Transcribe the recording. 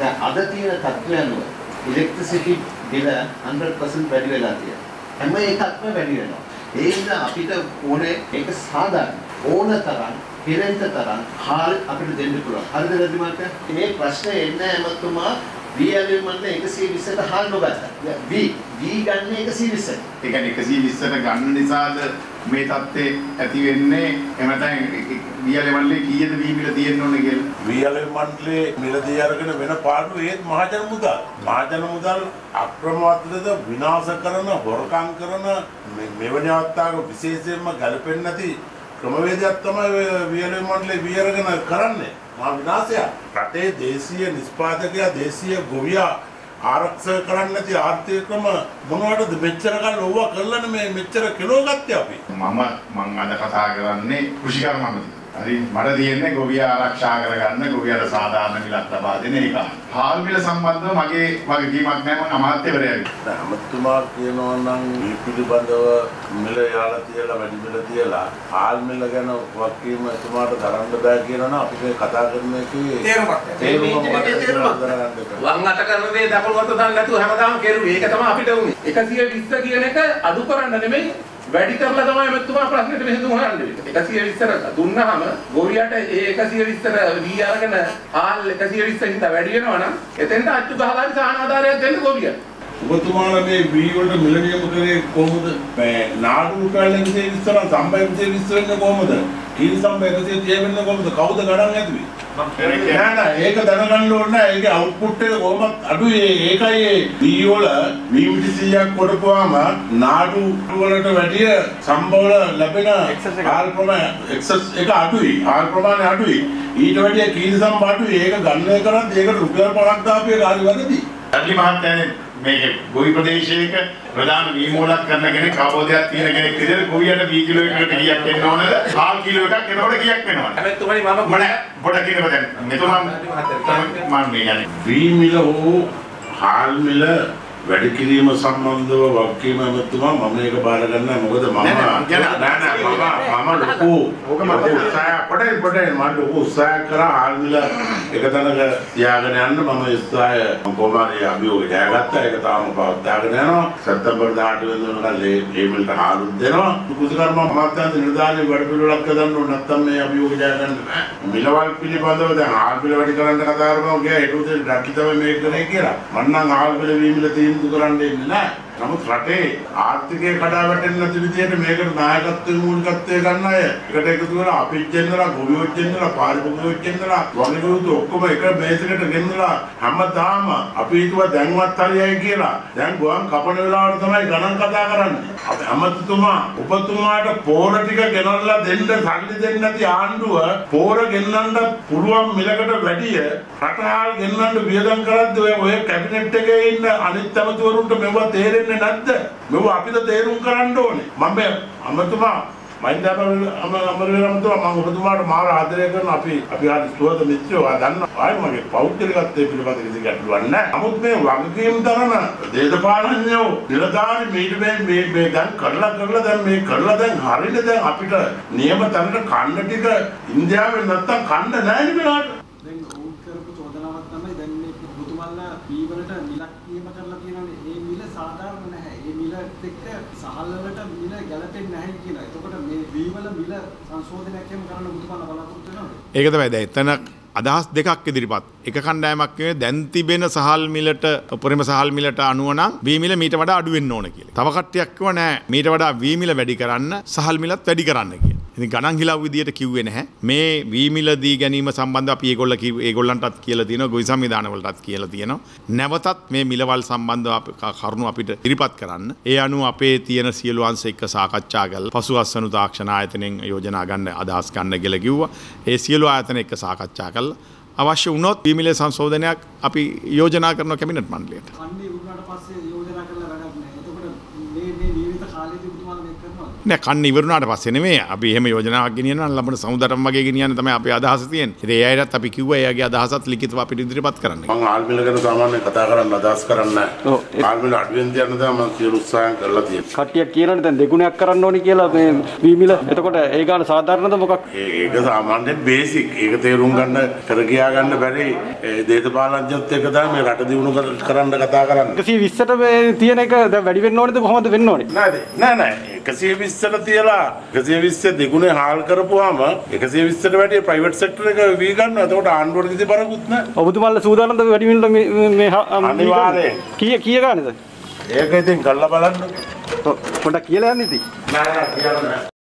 දැන් අද තියෙන තත්ත්වය අනුව ඉලෙක්ට්‍රිසිටි බිල 100% වැඩි වෙලා තියෙනවා. හැම එකක්ම වැඩි වෙනවා. ඒ නිසා අපිට ඕනේ ඒක සාධාරණ ඕන තරම් පිරෙන්ට තරම් හාල් අපිට දෙන්න පුළුවන්. හරිද රජි මහත්තයා? මේ ප්‍රශ්නේ එන්නේ එමතුමා වී ඇලිමන්ට 120ට හාල් නොගත්තා. වී වී ගන්න 120ට. ඒ කියන්නේ 120ට ගන්න නිසාද මේ தත්ත්වය ඇති වෙන්නේ එහෙම නැත්නම් විය ලෙවල් එකේ කීයද වීමිල තියෙන්න ඕනේ කියලා. වියලේ මණ්ඩලයේ මිලදී අරගෙන වෙන පාඩු ඒත් මහජන මුදල්. මහජන මුදල් අප්‍රමාදද විනාශ කරන හොරකම් කරන මෙවැනි අවස්ථාවක විශේෂයෙන්ම ගැලපෙන්නේ නැති ක්‍රමවේදයක් තමයි ඔය වියලේ මණ්ඩලයේ වියරගෙන කරන්නේ. මහා විනාශයක්. රටේ දේශීය නිෂ්පාදකයා දේශීය ගොවියා ආරක්ෂක කරන්නේ නැති ආර්ථික ක්‍රම මොනවටද මෙච්චර කල් ඕවා කරලානේ මේ මෙච්චර කිලෝ ගත්තේ අපි. මම මං අද කතා කරන්නේ කෘෂිකර්ම අමාත්‍ය. හරි මට තියෙන්නේ ගොවියා ආරක්ෂා කරගන්න ගොවියාට සාධාරණ මිලක් ලබා දෙන එක. හාල් මිල සම්බන්ධව මගේ වගකීමක් නැහැ මම අමාත්‍යවරයාගේ. අමතුමා කියනවා නම් මේ පිළිබඳව මිල යාලා තියලා වැඩි මිල තියලා හාල් මිල ගැන වක්කීම එතුමාට දරන්න බෑ කියනවා නම් අපි මේ කතා කරන එකේ තේරුමක්. වම් අත කරන දේ දකුණු අත දාන්න නැතුව හැමදාම කෙරුවේ. ඒක තමයි අපිට උනේ. 120 කියන එක අඩු කරන්න නෙමෙයි වැඩි කරලා තමයි මෙතුමා ප්‍රශ්නෙට විසඳුම හොයන්නේ. 120 දුන්නාම ගෝරියට ඒ 120 වී අරගෙන හාල් 120 හින්දා වැඩි වෙනවා නම් එතෙන්ට අච්චු ගහගන්න සාහන ආධාරයක් දෙන්න ගෝරියට. ඔබතුමාලා මේ වී වලට මිල නියම කරේ කොහොමද? මේ නාඩු 120 නම් සම්බය 120 වෙන්නේ කොහොමද? කීල් සම්බය 130 වෙන්නේ කොහොමද? කවුද ගණන් ඇදුවේ? නෑ නෑ ඒක දැනගන්න ඕනේ නෑ ඒකේ අවුට්පුට් එක කොහොමද අඩුයි ඒකයි ඒ වී වල වී මිටි 100ක් කොටපුවාම නාඩු වලට වැඩිය සම්බවල ලැබෙන ආල් ප්‍රමාණය එක්සස් එක අඩුයි ආල් ප්‍රමාණය අඩුයි ඊට වැඩිය කීල් සම්බ අඩුයි ඒක ගණනය කරත් ඒකට රුපියල් 50ක් දාපු එක හරි වැරදි අඩලි මහත්තයානේ මේක ගොවි ප්‍රදේශයක ප්‍රධාන වීමෝලක් කරන කෙනෙක් අවබෝධයක් තියෙන කෙනෙක් විදිහට ගොවියට වී කිලෝ එකකට කීයක් එන්න ඕනද? හාල් කිලෝ එකක් එනකොට කීයක් වෙනවද? හැබැයි මම මම පොඩක් කියනවා දැන්. මෙතුමා මම මේ කියන්නේ. වී මිල හෝ හාල් මිල වැඩි කිරීම සම්බන්ධව වක්කීම ඇමතුමා මම ඒක බාර ගන්න මොකද මම නෑ, නෑ, මම මම ලොකු ඕක මම ලොකු උත්සාහ පොඩේ පොඩේ මම ලොකු උත්සාහ කරා මිල එක තැනක තියාගෙන යන්න. මම උත්සාහය කොමාරි අභියෝග ජයගත්තා. ඒක තාම පවත්වාගෙන යනවා. සැප්තැම්බර් 18 වෙනිදා ලේ ඒ මිලට හාලුත් දෙනවා. කුසකර්ම අමාත්‍යාංශ නිලධාරී වැඩ පිළිවෙලක් හදන්න ඕන නැත්නම් මේ අභියෝග ජය ගන්න බෑ. මිලවල් පිළිබඳව දැන් හාල් මිල වැඩි කරන්න කතා කරනවා ගියා ඊට උදේ ඩක්කි තමයි මේක කරේ කියලා. මම නම් හාල් මිල වී මිල තීන්දුව කරන්න ඉන්නේ නෑ නමුත් රටේ ආර්ථිකය කඩා වැටෙන්නේ නැති විදිහට මේකට නායකත්වයේ මූලිකත්වය ගන්න අය එකට එකතු වෙලා අපිත් ගෙන්නලා ගොවියොත් ගෙන්නලා පාරිභෝගිකයොත් ගෙන්නලා වගකිවුත් ඔක්කොම එක මේසකට ගෙන්නලා හැමදාම අපි හිතුවා දැන්වත් හරියයි කියලා. දැන් ගුවන් කපන වෙලාවට තමයි ගණන් කතා කරන්නේ. අපි අමතුතුමා ඔබතුමාට පෝර ටික ගෙනල්ලා දෙන්න සල්ලි දෙන්නේ නැති ආණ්ඩුව පෝර ගෙන්නන්න පුළුවන් මිලකට වැඩිය රටහාල් ගෙන්නන්න වියදම් කරද්දී ඔය ඔය කැබිනට් එකේ ඉන්න අනිත් ඇමතිවරුන්ට මෙව තේරෙන්නේ නැද්ද? මෙව අපිට තේරුම් කරන්න ඕනේ. මම මේ අමතුමා මයින්දාපල අමරවීර අමතුමා මම ඔබතුමාට මාර ආදරය කරන අපි අපි ආදි සුවද මිත්‍රයෝ ආ දන්න ආයි මගේ පෞද්ගලිකත්වයේ පිළිබඳ කිසි ගැටලුවක් නැහැ. නමුත් මේ වගකීම් දරන දේශපාලනඥයෝ නිලධාරි මීට මේ මේ මේ දැන් කරලා කරලා දැන් මේ කරලා දැන් හරියට දැන් අපිට නියම තැනට කන්න ටික ඉන්දියාවේ නැත්තම් කන්න නැහැ නේ මෙලාට. දැන් ඌත් කරපු චෝදනාවක් තමයි දැන් මේ ඔබතුමන්ලා පීවලට මිලක් නියම කරලා තියෙනවානේ. ඒ මිල සාධාරණ නැහැ. ඒ මිලත් එක්ක සහල් වලට මිල ගැලපෙන්නේ නැහැ කියලා. එතකොට මේ වීවල මිල සංශෝධනයක් එහෙම කරන්න ඔබතුමන්ලා බලාපොරොත්තු වෙනවද? ඒක තමයි දැන් එතන අදහස් දෙකක් ඉදිරිපත්. එක කණ්ඩායමක් කියන්නේ දැන් තිබෙන සහල් මිලට උපරිම සහල් මිලට අනුව නම් වී මිල මීට වඩා අඩු වෙන්න ඕන කියලා. තව කට්ටියක් කිව්වා නෑ මීට වඩා වී මිල වැඩි කරන්න සහල් මිලත් වැඩි කරන්න කියලා. ඉතින් ගණන් හිලව් විදියට කිව්වේ නැහැ. මේ වී මිල දී ගැනීම සම්බන්ධව අපි ඒගොල්ල ඒගොල්ලන්ටත් කියලා තියෙනවා ගොවි සංවිධාන වලටත් කියලා තියෙනවා. නැවතත් මේ මිලවල් සම්බන්ධව අප- ක- කරුණු අපිට ඉදිරිපත් කරන්න. ඒ අනුව අපේ තියෙන සියලු අංශ එක්ක සාකච්ඡා කරලා පසු අස්වනු තාක්ෂණ ආයතනයෙන් යෝජනා ගන්න අදහස් ගන්න කියලා කිව්වා. ඒ සියලු ආයතන එක්ක සාකච්ඡා කළා. අවශ්‍ය වුණොත් වී මිලේ සංශෝධනයක් අපි යෝජනා කරන කැබිනට් මණ්ඩලයට. කන්නේ උරුණාට පස්සේ යෝජනා කරලා වැඩක් නැහැ. එතකොට මේ මේ නියමිත කාලෙදී ඔබතුමන්ලා මේක කරනවද? නෑ කන්න ඉවරුණාට පස්සේ නෙමෙයි අපි එහෙම යෝජනාවක් ගෙනියනවා නම් ලබන සමුදරම් වගේ ගෙනියන්න තමයි අපේ අදහස තියෙන්නේ. ඒ අයටත් අපි කිව්වා එයාගේ අදහසත් ලිඛිතව අපිට ඉදිරිපත් කරන්න. මං ආල්මිල ගැන සාමාන්‍යයෙන් කතා කරන්න අදහස් කරන්නේ ඔව්, නැහැ. ආල්මිල අඩුවෙන් තියන්න තමයි මම සියලු උත්සාහයන් කරලා තියෙන්නේ. කට්ටියක් කියනවනේ දැන් දෙගුණයක් කරන්න ඕනි කියලා මේ වීමිල එතකොට ඒ ගාන සාධාරණද මොකක් ඒක සාමාන්‍යයෙන් බේසික්. ඒක තේරුම් ගන්න කර කියා ගන්න බැරි ඒ දේශපාලනඥයොත් එක්ක තමයි මේ රට දියුණු කර- කරන්න කතා කරන්නේ. 120ට මේ තියෙන එක දැන් වැඩි වෙන්න ඕනේද කොහොමද වෙන්න ඕනේ නෑ නෑ නෑ 120ට තියලා 120 දෙගුණේ හාල් කරපුවාම 120ට වැඩිය ප්‍රයිවට් සෙක්ටර් එක වී ගන්නවා. එතකොට ආණ්ඩුවට කිසි බරකුත් නෑ. ඔබතුමාලා සූදානම්ද වැඩි වෙන්න මේ මේ අනිවාර්යෙන්. කීය කීය ගානද ඒක ඉතින් කල්ලා බලන්න. පොඩ්ඩක් කියලා යන්න ඉතින් නෑ නෑ කියන්න.